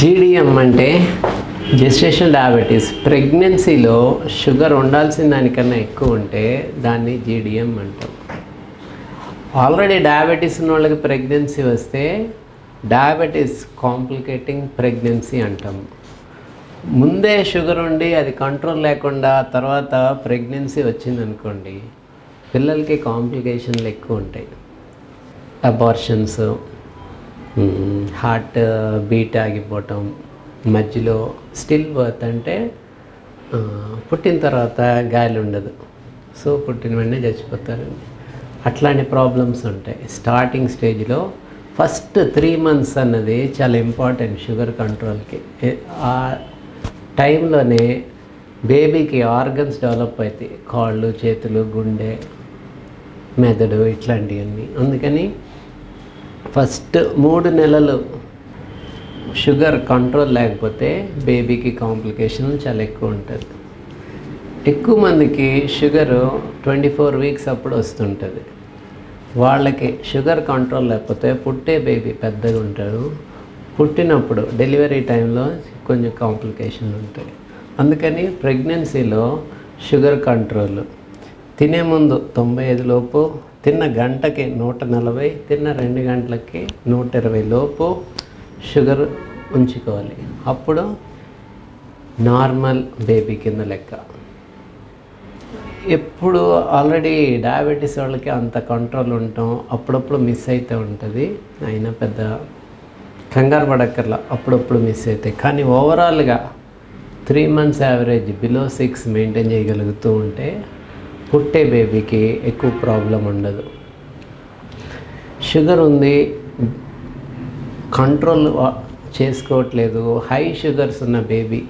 GDM అంటే gestation diabetes ప్రెగ్నెన్సీలో sugar ఉండాల్సిన దానికన్నా ఎక్కువ ఉంటే దాన్ని జీడిఎం అంటాం. ఆల్రెడీ డయాబెటీస్ ఉన్న వాళ్ళకి ప్రెగ్నెన్సీ వస్తే డయాబెటీస్ కాంప్లికేటింగ్ ప్రెగ్నెన్సీ అంటాం. ముందే షుగర్ ఉండి అది కంట్రోల్ లేకుండా తర్వాత ప్రెగ్నెన్సీ వచ్చిందనుకోండి పిల్లలకి కాంప్లికేషన్లు ఎక్కువ ఉంటాయి. అబార్షన్స్ హార్ట్ బీట్ ఆగిపోవటం మధ్యలో స్టిల్ బర్త్ అంటే పుట్టిన తర్వాత గాలి ఉండదు. సో పుట్టిన వెంటనే చచ్చిపోతారండి. అట్లాంటి ప్రాబ్లమ్స్ ఉంటాయి. స్టార్టింగ్ స్టేజ్లో ఫస్ట్ త్రీ మంత్స్ అన్నది చాలా ఇంపార్టెంట్ షుగర్ కంట్రోల్కి. ఆ టైంలోనే బేబీకి ఆర్గన్స్ డెవలప్ అవుతాయి కాళ్ళు చేతులు గుండె మెదడు ఇట్లాంటివన్నీ. అందుకని ఫస్ట్ మూడు నెలలు షుగర్ కంట్రోల్ లేకపోతే బేబీకి కాంప్లికేషన్ చాలా ఎక్కువ ఉంటుంది. ఎక్కువ మందికి షుగర్ ట్వంటీ ఫోర్ వీక్స్ అప్పుడు వస్తుంటుంది. వాళ్ళకి షుగర్ కంట్రోల్ లేకపోతే పుట్టే బేబీ పెద్దగా ఉంటాడు పుట్టినప్పుడు డెలివరీ టైంలో కొంచెం కాంప్లికేషన్లు ఉంటాయి అందుకని ప్రెగ్నెన్సీలో షుగర్ కంట్రోల్ తినే ముందు తొంభై ఐదు లోపు తిన్న గంటకి నూట నలభై తిన్న రెండు గంటలకి నూట ఇరవై లోపు షుగర్ ఉంచుకోవాలి. అప్పుడు నార్మల్ బేబీ కింద లెక్క. ఎప్పుడు ఆల్రెడీ డయాబెటీస్ వాళ్ళకి అంత కంట్రోల్ ఉంటాం అప్పుడప్పుడు మిస్ అయితే ఉంటుంది. అయినా పెద్ద కంగారు పడక్కర్లా అప్పుడప్పుడు మిస్ అవుతాయి కానీ ఓవరాల్గా three months average below six maintain చేయగలుగుతూ ఉంటే పుట్టే బేబీకి ఎక్కువ ప్రాబ్లం ఉండదు. షుగర్ ఉంది కంట్రోల్ చేసుకోవట్లేదు హై షుగర్స్ ఉన్న బేబీ.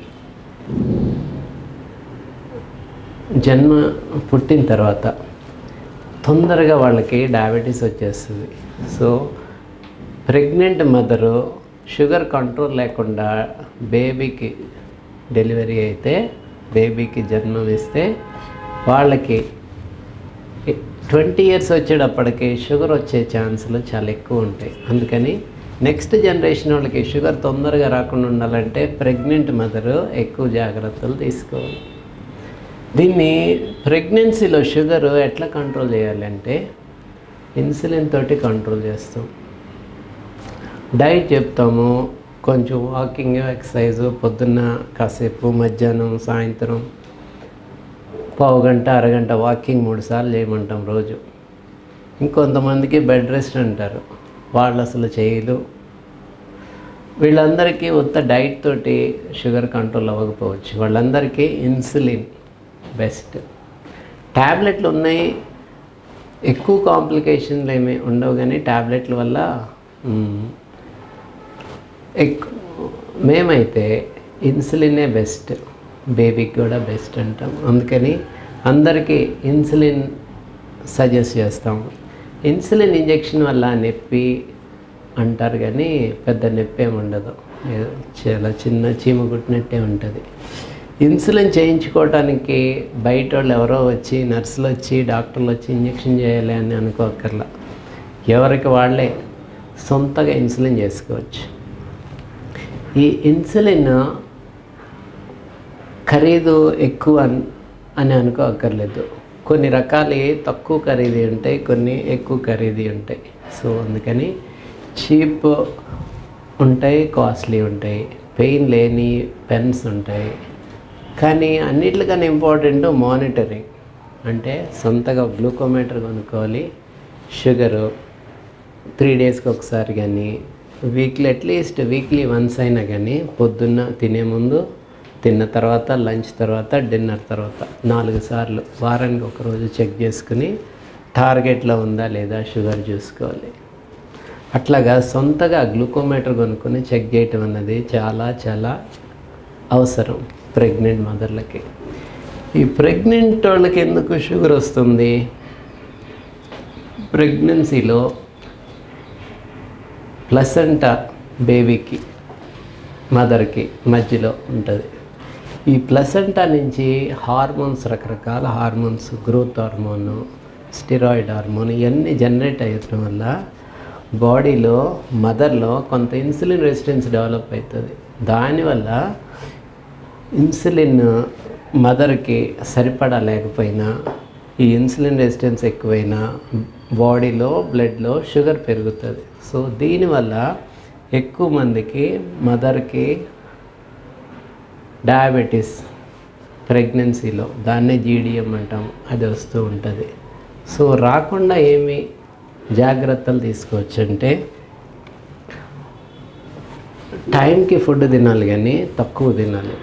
జన్మ పుట్టిన తర్వాత తొందరగా వాళ్ళకి డయాబెటీస్ వచ్చేస్తుంది. So pregnant mother sugar control లేకుండా బేబీకి డెలివరీ అయితే బేబీకి జన్మం ఇస్తే వాళ్ళకి ట్వంటీ ఇయర్స్ వచ్చేటప్పటికి షుగర్ వచ్చే ఛాన్సులు చాలా ఎక్కువ ఉంటాయి. అందుకని నెక్స్ట్ జనరేషన్ వాళ్ళకి షుగర్ తొందరగా రాకుండా ఉండాలంటే ప్రెగ్నెంట్ మదరు ఎక్కువ జాగ్రత్తలు తీసుకోవాలి. దీన్ని ప్రెగ్నెన్సీలో షుగర్ ఎట్లా కంట్రోల్ చేయాలంటే ఇన్సులిన్ తోటి కంట్రోల్ చేస్తాం. డైట్ చెప్తాము కొంచెం వాకింగ్ ఎక్సర్సైజు పొద్దున్న కాసేపు మధ్యాహ్నం సాయంత్రం. పావు గంట అరగంట వాకింగ్ మూడు సార్లు చేయమంటాం రోజు. ఇంకొంతమందికి బెడ్ రెస్ట్ అంటారు. వాళ్ళు అసలు చేయదు వీళ్ళందరికీ ఉత్త డైట్ తోటి షుగర్ కంట్రోల్ అవ్వకపోవచ్చు. వాళ్ళందరికీ ఇన్సులిన్ బెస్ట్. ట్యాబ్లెట్లు ఉన్నాయి. ఎక్కువ కాంప్లికేషన్లు ఏమి ఉండవు కానీ ట్యాబ్లెట్ల వల్ల ఎక్కు ఎక్కువ మేమైతే ఇన్సులినే బెస్ట్. బేబీకి కూడా బెస్ట్ అంటాం. అందుకని అందరికీ ఇన్సులిన్ సజెస్ట్ చేస్తాం. ఇన్సులిన్ ఇంజెక్షన్ వల్ల నొప్పి అంటారు కానీ పెద్ద నొప్పి ఏమి ఉండదు. చాలా చిన్న చీమ కుట్టినట్టే ఉంటుంది. ఇన్సులిన్ చేయించుకోవడానికి బయట వాళ్ళు ఎవరో వచ్చి నర్సులు వచ్చి డాక్టర్లు వచ్చి ఇంజెక్షన్ చేయాలి అని అనుకోకర్లా. ఎవరికి వాళ్ళే సొంతగా ఇన్సులిన్ చేసుకోవచ్చు. ఈ ఇన్సులిన్ ఖరీదు ఎక్కువ అని అనుకో అక్కర్లేదు కొన్ని రకాలు తక్కువ ఖరీదు ఉంటాయి కొన్ని ఎక్కువ ఖరీదు ఉంటాయి. సో అందుకని చీప్ ఉంటాయి కాస్ట్లీ ఉంటాయి పెయిన్ లేని పెన్స్ ఉంటాయి. కానీ అన్నిటికన్నా ఇంపార్టెంట్ మానిటరింగ్ అంటే సొంతగా గ్లూకోమీటర్ కొనుక్కోవాలి షుగరు త్రీ డేస్కి ఒకసారి కానీ వీక్లీ అట్లీస్ట్ వీక్లీ వన్స్ అయినా కానీ పొద్దున్న తినే ముందు తిన్న తర్వాత లంచ్ తర్వాత డిన్నర్ తర్వాత నాలుగు సార్లు వారానికి ఒకరోజు చెక్ చేసుకుని టార్గెట్లో ఉందా లేదా షుగర్ చూసుకోవాలి. అట్లాగా సొంతగా గ్లూకోమీటర్ కొనుక్కొని చెక్ చేయటం అన్నది చాలా చాలా అవసరం ప్రెగ్నెంట్ మదర్లకి. ఈ ప్రెగ్నెంట్ వాళ్ళకి ఎందుకు షుగర్ వస్తుంది? ప్రెగ్నెన్సీలో ప్లసంట బేబీకి మదర్కి మధ్యలో ఉంటుంది. ఈ ప్లసెంటా నుంచి హార్మోన్స్ రకరకాల hormones growth hormone steroid hormone ఇవన్నీ జనరేట్ అయ్యటం వల్ల బాడీలో మదర్లో కొంత ఇన్సులిన్ రెసిస్టెన్స్ డెవలప్ అవుతుంది దానివల్ల ఇన్సులిన్ మదర్కి సరిపడా లేకపోయినా ఈ ఇన్సులిన్ రెసిస్టెన్స్ ఎక్కువైనా బాడీలో బ్లడ్లో షుగర్ పెరుగుతుంది. సో దీనివల్ల ఎక్కువ మందికి మదర్కి డయాబెటీస్ ప్రెగ్నెన్సీలో దాన్నే జీడిఎం అంటాం అది వస్తూ ఉంటుంది. సో రాకుండా ఏమి జాగ్రత్తలు తీసుకోవచ్చు అంటే టైంకి ఫుడ్ తినాలి కానీ తక్కువ తినాలి.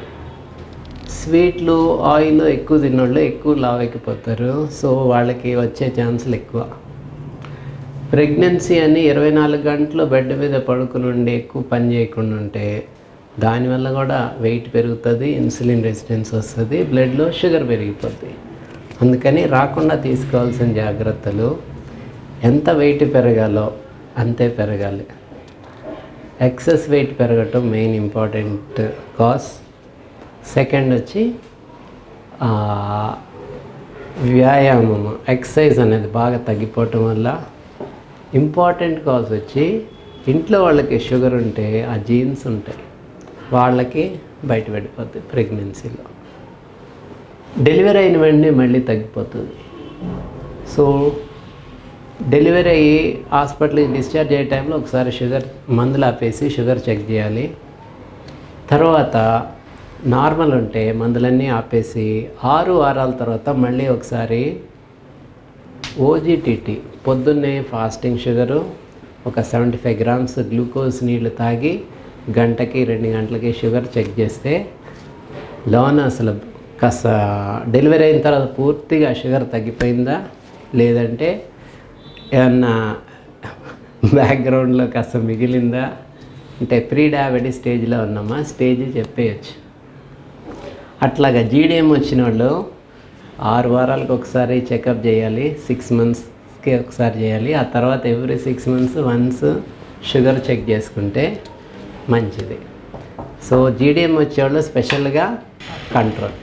స్వీట్లు ఆయిల్ ఎక్కువ తిన్నోళ్ళు ఎక్కువ లావెక్కిపోతారు. సో వాళ్ళకి వచ్చే ఛాన్సులు ఎక్కువ. ప్రెగ్నెన్సీ అని ఇరవై నాలుగు గంటలు బెడ్ మీద పడుకుని ఉండి ఎక్కువ పని చేయకుండా ఉంటే దానివల్ల కూడా వెయిట్ పెరుగుతుంది ఇన్సులిన్ రెసిస్టెన్స్ వస్తుంది బ్లడ్లో షుగర్ పెరిగిపోద్ది. అందుకని రాకుండా తీసుకోవాల్సిన జాగ్రత్తలు ఎంత వెయిట్ పెరగాలో అంతే పెరగాలి. ఎక్సెస్ వెయిట్ పెరగటం మెయిన్ ఇంపార్టెంట్ కాజ్ సెకండ్ వచ్చి వ్యాయామము వ్యాయామం ఎక్సర్సైజ్ అనేది బాగా తగ్గిపోవటం వల్ల ఇంపార్టెంట్ కాజ్ వచ్చి ఇంట్లో వాళ్ళకి షుగర్ ఉంటే ఆ జీన్స్ ఉంటాయి. వాళ్ళకి బయట పడిపోతుంది ప్రెగ్నెన్సీలో. డెలివరీ అయిన వెంటనే మళ్ళీ తగ్గిపోతుంది. సో డెలివరీ అయ్యి హాస్పిటల్కి డిశ్చార్జ్ అయ్యే టైంలో ఒకసారి షుగర్ మందులు ఆపేసి షుగర్ చెక్ చేయాలి. తర్వాత నార్మల్ ఉంటే మందులన్నీ ఆపేసి ఆరు వారాల తర్వాత మళ్ళీ ఒకసారి ఓజీటీటీ పొద్దున్నే ఫాస్టింగ్ షుగరు ఒక సెవెంటీ ఫైవ్ గ్రామ్స్ గ్లూకోజ్ నీళ్ళు తాగి గంటకి రెండు గంటలకి షుగర్ చెక్ చేస్తే లోన అసలు కాస్త డెలివరీ అయిన తర్వాత పూర్తిగా షుగర్ తగ్గిపోయిందా? లేదంటే ఏమన్నా బ్యాక్గ్రౌండ్లో కాస్త మిగిలిందా? అంటే ప్రీ డయాబెటీస్ స్టేజ్లో ఉన్నామా? స్టేజ్ చెప్పేయచ్చు. అట్లాగా జీడిఎం వచ్చిన వాళ్ళు ఆరు వారాలకు ఒకసారి చెకప్ చేయాలి సిక్స్ మంత్స్కి ఒకసారి చేయాలి ఆ తర్వాత every six months once sugar check చేసుకుంటే మంచిది. సో జీడిఎం వచ్చేవాళ్ళు స్పెషల్గా కంట్రోల్